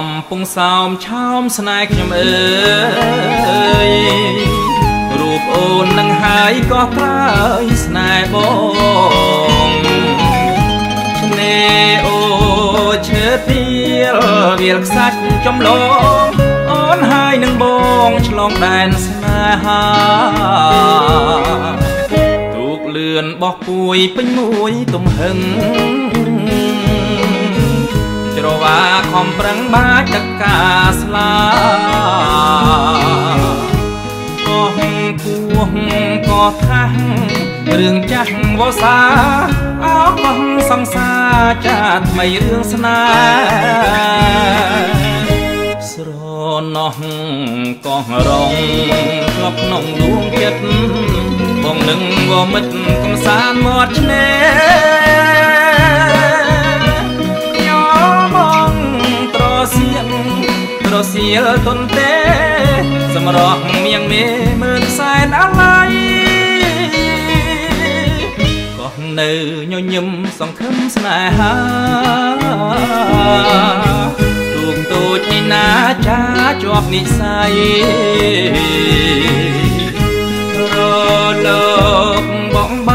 កំពុងសោមឆោមស្នេហ៍ខ្ញុំអើយរូបអូននឹងហើយក៏ត្រើយស្នេហ៍បងឆ្នេអូឈើទៀលវាលខ្សាច់ចំឡងអូនហើយនឹងបងឆ្លងដែនស្នេហាទូកលឿនបោះពួយពេញមួយទំហឹង ច្រវាខំប្រឹងបាចទឹកកាស្លាកោះគួងកោះថាស់រឿងចាស់វសាអោកោះសង្សារចាថ្មីរឿងស្នេហ៍ស្រណោះកោះរងជាប់ក្នុងដួងចិត្តបងនឹងវមិតកំសាន្តមាត់ឆ្នេរ លទុនទេ សម្រស់មៀងមេមើលសែនអាឡ័យក៏នៅញញឹមសង្ឃឹមស្នេហាទូកតូចនេះណាចាជាប់និស័យរលោកបងប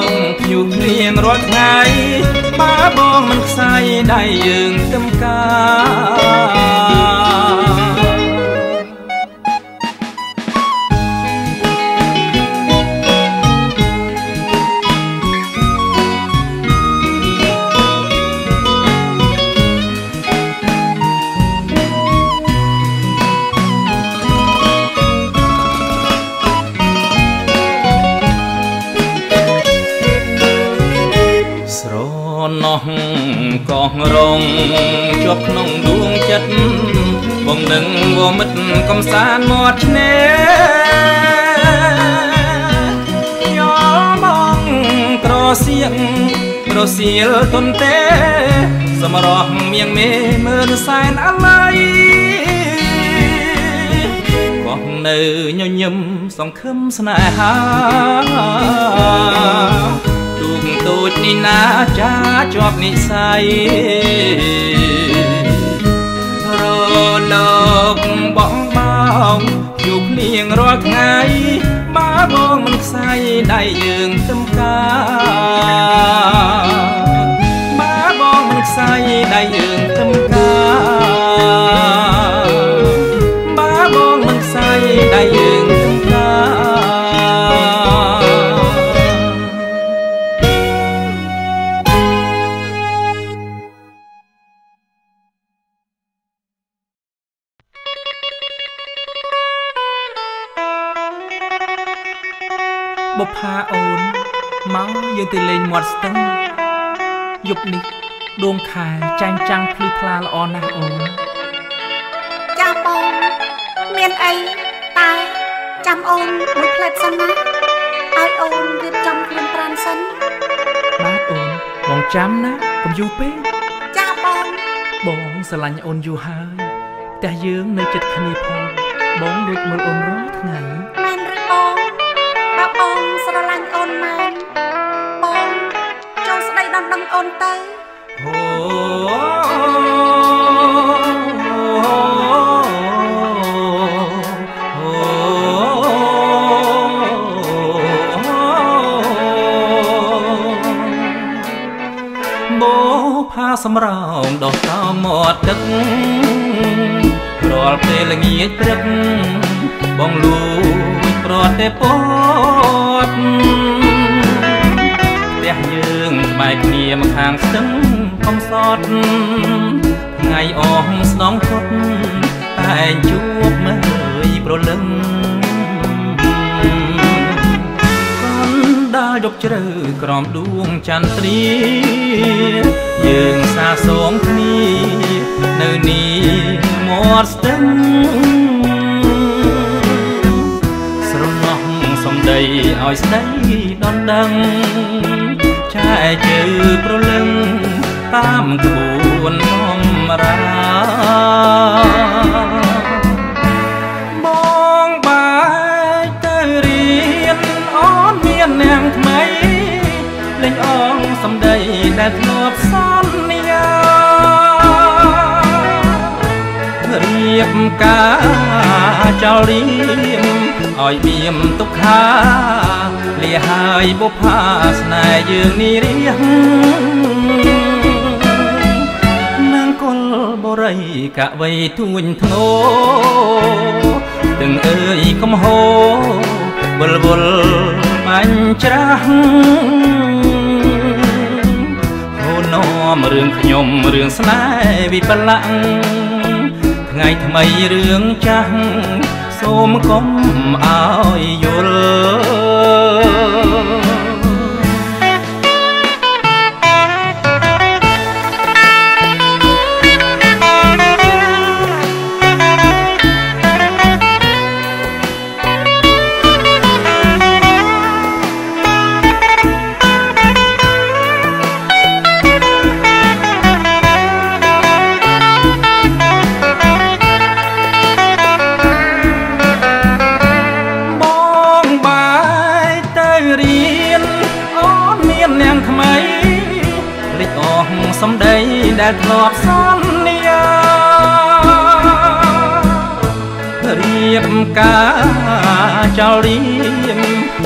ងភ្ញូភ្លៀងរាល់ថ្ងៃបើបងមិនខ្សែដៃយើងទឹមកាស្រ ណោះកោះរងជាប់ក្នុងដួងចិត្តបងនឹងវមិតកំសាន្តមាត់ឆ្នេរញបងត្រសៀងត្រសៀលទុនទេ សម្រស់មៀងមេមើលសែនអាឡ័យកោះនៅញញឹមសង្ឃឹមស្នេហា ទូកតូចនេះណាចាជាប់និស័យរលោកបងបងជួបភ្លៀងរាល់ថ្ងៃបើបងមិនខ្សែដៃយើងទឹមកាបើបងមិនខ្សែដៃយើង បុប្ផាអូនមកយើងទៅលេងមាត់ស្ទឹងយប់នេះដួងខែចាញ់ចាំងភ្លឺថ្លាល្អណាស់អូនចាបងមានអីតែចាំអូនមួយផ្លែតសិនណាឲ្យអូនរៀបចំខ្លួនប្រានសិនបាទអូនបងចាំណាកុំយូរពេកចាបងបងស្រឡាញ់អូនយូរហើយផ្ទះយើងនៅជិតគ្នាផងបងលួចមើលអូនរាល់ថ្ងៃ អូនទៅអូបោផាសម្រោងដោះតោមាត់ទឹករាល់ពេលល្ងាចព្រឹកបងលួចប្រត់តែពត់ យើងក្បែរគ្នាម្ខាងស្ទឹងខំសតថ្ងៃអស់ស្នងផុតតែងជួបមើលប្រលឹងកូនដើរយកជ្រៅក្រោមដួងចន្ទ្រាយើងសាសងគ្នានៅនេះមាត់ស្ទឹងស្រណោះសំដីឲ្យស្ដីដនដឹងចែ ជើប្រលឹងតាមក្បួនបំរាបងបាយទៅរៀនអូនមាននាងថ្មីលេងអងសំដីដែលធ្លាប់សន្យាបការចោលរៀមឲ្យបៀមទុកខា លាហើយបុផាស្នេហ៍យើងនេះរៀងនាងកុលបរិយកវ័យទួញធ្ងោទាំងអើយកំហោវល់វល់បាញ់ច្រាស់ហូននាំរឿងខ្ញុំរឿងស្នេហ៍វិបលាក់ថ្ងៃថ្មីរឿងចាស់សូមកុំឲ្យយល់ ដីដែលធ្លាប់សន្យារៀបការចោលរៀម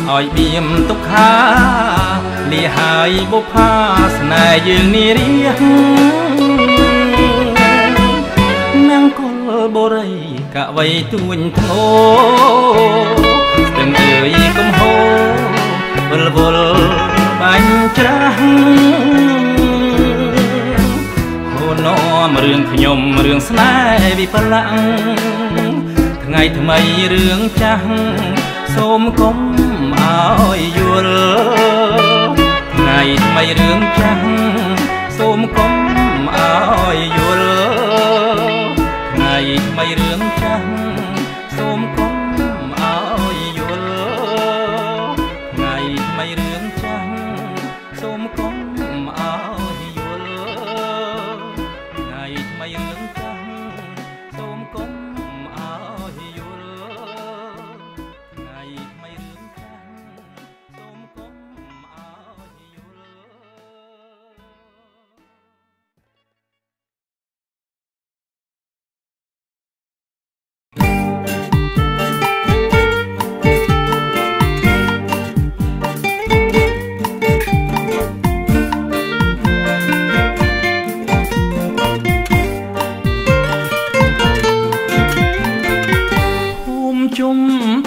ឲ្យបៀមទុកខាលាហើយបុផាស្នេហ៍យើងនេះរៀងនាងកុលបរិយកវ័យទួញធ្ងោស្ទឹងអើយកំហោវល់វល់បាញ់ច្រាស់ ខ្ញុំរឿងស្នេហ៍វិបលាក់ថ្ងៃថ្មីរឿងចាស់សូមកុំឲ្យយល់ថ្ងៃថ្មីរឿងចាស់សូមកុំឲ្យយល់ថ្ងៃថ្មីរឿងចាស់សូមកុំ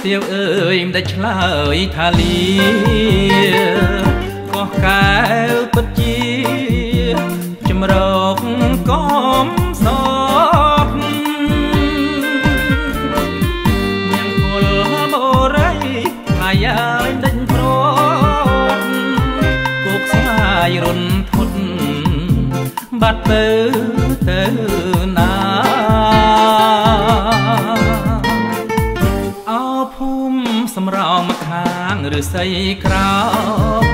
ទៀវអើយមិនដែលឆ្លើយថាលីកោះកែវពិតជាចម្រោកកំសត់ញ៉ាំគល់បរៃអាយ៉ាយដេញប្រត់គោកស្វាយរុនធត់បាត់ទៅទៅណា ស័យក្រោ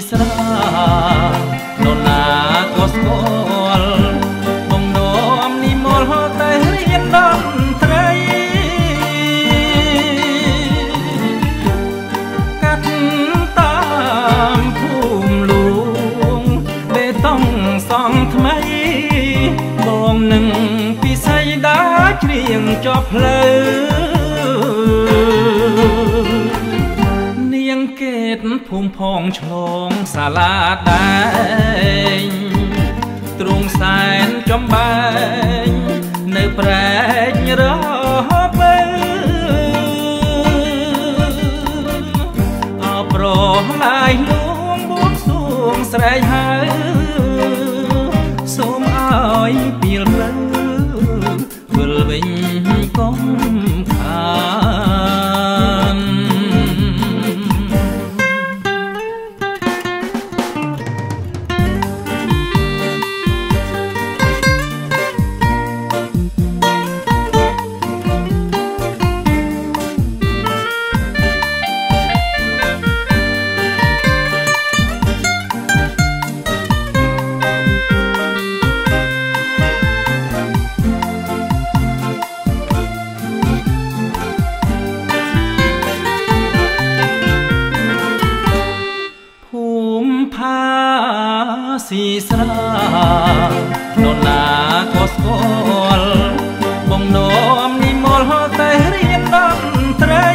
ស៊ីស្រានរណាក៏ស្គាល់បំណំនិមលតែរៀនដំត្រីកាត់តាមភូមិលួងបេតុងសង់ថ្មីបងនឹងពិស័យដាជ្រៀងជាប់ផ្លូវ តភូមិផងឆ្លងសាលាដែងទ្រង់សែនចំបែងនៅប្រែករបើអប្រឡាយលួងបួងសួងស្រែកហៅ ស៊ីស្រានរណាក៏ស្គាល់បងនាំនិមលតែរៀនដំត្រី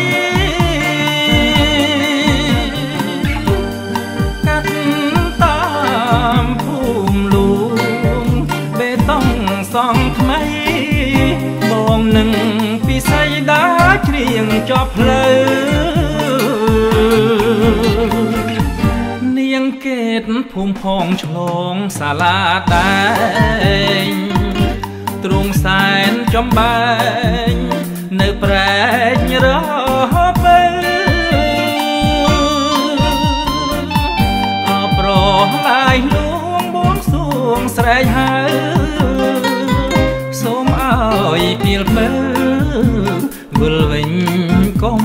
កាត់តាមភូមិលួងបេតុងសង់ថ្មីបងនឹងពិស័យដាជ្រៀងជាប់ផ្លូវ តភូមិផងឆ្លងសាលាដែងទ្រង់សែនចំបែងនៅប្រែករហពេអប្រឡាយលួងបួងសួងស្រែកហៅសូមឲ្យពីលមើវិលវិញកុំ